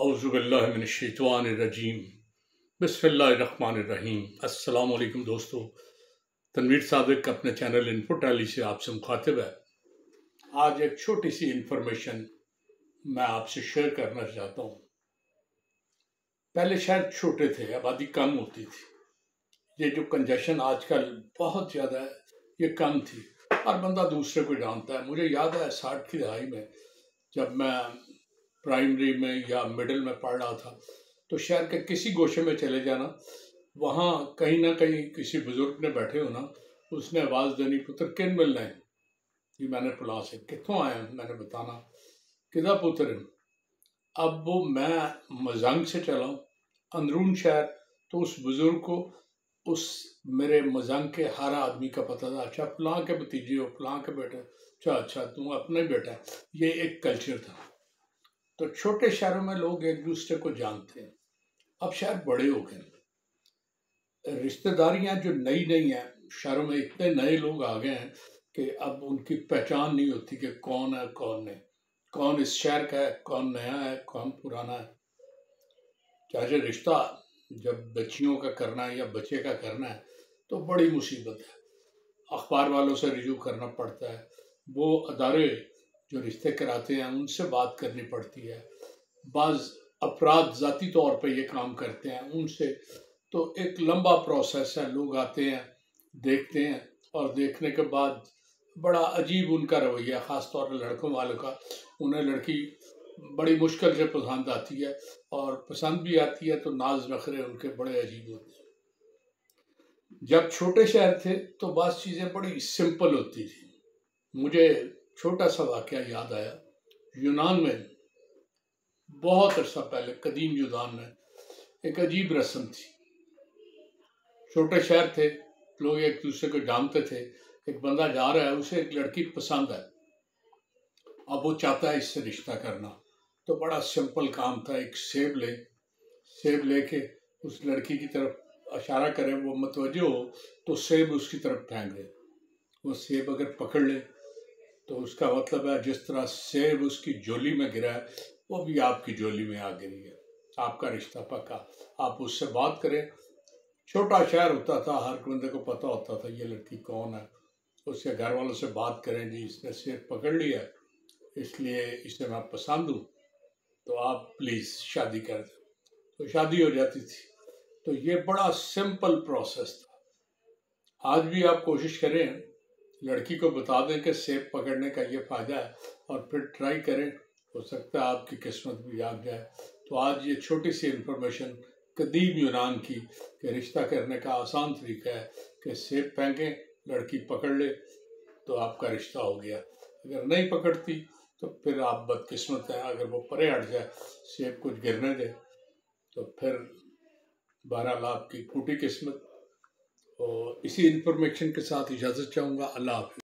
اعوذ باللہ من الشیطان الرجیم، بسم اللہ الرحمن الرحیم۔ السلام علیکم دوستو۔ تنویر صادق اپنے چینل انفو ٹیلی سے آپ سے مخاطب ہے۔ آج ایک چھوٹی سی انفارمیشن میں آپ سے شیئر کرنا چاہتا ہوں۔ پہلے شاید چھوٹے تھے آبادی کم ہوتی تھی۔ یہ جو کنجیشن آج کل بہت زیادہ ہے، یہ کم تھی۔ ہر بندہ دوسرے کو جانتا ہے۔ مجھے یاد ہے ساٹھ کی دہائی میں جب میں پرائمری میں یا مڈل میں پڑھ رہا تھا، تو شہر کے کسی گوشے میں چلے جانا، وہاں کہیں نہ کہیں کسی بزرگ نے بیٹھے ہونا، اس نے آواز دینی، پتر، کن ملنا ہے جی میں نے پلا سے کتوں آیا میں نے بتانا کدھا پتر اب وہ میں مزنگ سے چلا ہوں، اندرون شہر، تو اس بزرگ کو اس میرے مزنگ کے ہر آدمی کا پتہ تھا اچھا فلاں کے بتیجے ہو، فلاں کے بیٹے اچھا اچھا تم اپنا ہی بیٹا یہ ایک کلچر تھا۔ تو چھوٹے شہروں میں لوگ ایک دوسرے کو جانتے ہیں۔ اب شہر بڑے ہو گئے رشتہ داریاں جو نئی نئی ہیں، شہروں میں اتنے نئے لوگ آ گئے ہیں کہ اب ان کی پہچان نہیں ہوتی کہ کون ہے، کون نہیں۔ کون اس شہر کا ہے، کون نیا ہے، کون پرانا ہے۔ چاہے رشتہ جب بچیوں کا کرنا ہے یا بچے کا کرنا ہے، تو بڑی مصیبت ہے۔ اخبار والوں سے رجوع کرنا پڑتا ہے۔ وہ ادارے جو رشتے کراتے ہیں، ان سے بات کرنی پڑتی ہے۔ بعض افراد ذاتی طور پہ یہ کام کرتے ہیں، ان سے تو ایک لمبا پروسیس ہے، لوگ آتے ہیں، دیکھتے ہیں اور دیکھنے کے بعد بڑا عجیب ان کا رویہ، خاص طور پہ لڑکوں والوں کا۔ انہیں لڑکی بڑی مشکل سے پسند آتی ہے اور پسند بھی آتی ہے تو ناز نخرے ان کے بڑے عجیب ہوتے ہیں۔ جب چھوٹے شہر تھے تو بعض چیزیں بڑی سمپل ہوتی تھی مجھے چھوٹا سا واقعہ یاد آیا۔ یونان میں بہت عرصہ پہلے قدیم یونان میں ایک عجیب رسم تھی۔ چھوٹے شہر تھے، لوگ ایک دوسرے کو جانتے تھے۔ ایک بندہ جا رہا ہے، اسے ایک لڑکی پسند ہے اب وہ چاہتا ہے اس سے رشتہ کرنا۔ تو بڑا سمپل کام تھا، ایک سیب لے۔ سیب لے کے اس لڑکی کی طرف اشارہ کرے، وہ متوجہ ہو تو سیب اس کی طرف پھینک دے۔ وہ سیب اگر پکڑ لے تو اس کا مطلب ہے جس طرح سیب اس کی جولی میں گرا ہے، وہ بھی آپ کی جولی میں آ گری ہے۔ آپ کا رشتہ پکا۔ آپ اس سے بات کریں۔ چھوٹا شہر ہوتا تھا، ہر بندے کو پتہ ہوتا تھا یہ لڑکی کون ہے۔ اس کے گھر والوں سے بات کریں جی اس نے سیب پکڑ لیا اس لیے اسے میں پسند ہوں۔ تو آپ پلیز شادی کر دیں۔ تو شادی ہو جاتی تھی۔ تو یہ بڑا سمپل پروسیس تھا۔ آج بھی آپ کوشش کریں۔ لڑکی کو بتا دیں کہ سیب پکڑنے کا یہ فائدہ ہے اور پھر ٹرائی کریں، ہو سکتا ہے آپ کی قسمت بھی آگ جائے۔ تو آج یہ چھوٹی سی انفارمیشن قدیم یونان کی کہ رشتہ کرنے کا آسان طریقہ ہے کہ سیب پھینکیں، لڑکی پکڑ لے تو آپ کا رشتہ ہو گیا۔ اگر نہیں پکڑتی تو پھر آپ بدقسمت ہیں۔ اگر وہ پرے ہٹ جائے، سیب کچھ گرنے دے تو پھر بہرحال آپ کی ٹوٹی قسمت اور اسی انفارمیشن کے ساتھ اجازت چاہوں گا۔ اللہ حافظ۔